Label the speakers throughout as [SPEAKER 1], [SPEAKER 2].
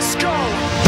[SPEAKER 1] Let's go!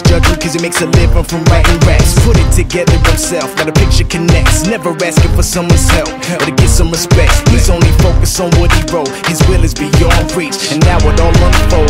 [SPEAKER 2] misjudge him because he makes a living from writing raps. Put it together himself, got a picture connects, never asking for someone's help or to get some respect. He's only focused on what he wrote, his will is beyond reach, and now it all unfolds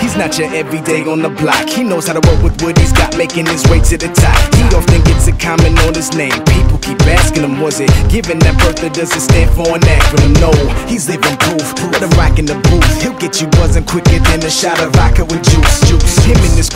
[SPEAKER 2] He's not your everyday on the block. He knows how to work with what he's got, making his way to the top. He often gets a comment on his name. People keep asking him, was it given that birth or does it stand for an acronym? No, he's living proof. Let him rock in the booth. He'll get you buzzing quicker than a shot of vodka with juice. Juice. Him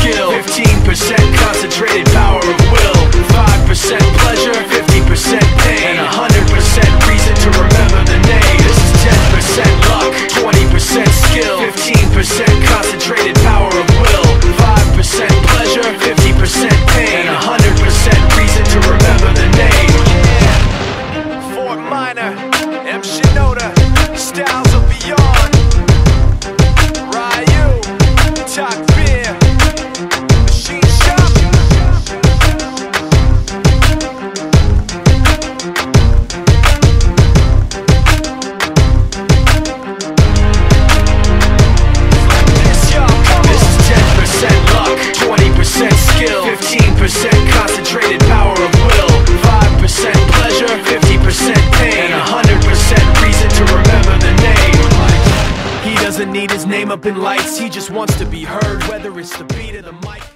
[SPEAKER 1] skill, 15% concentrated power of will, 5% pleasure, 50% pain, and 100% reason to remember the name. He doesn't need his name up in lights, he just wants to be heard, whether it's the beat of the mic.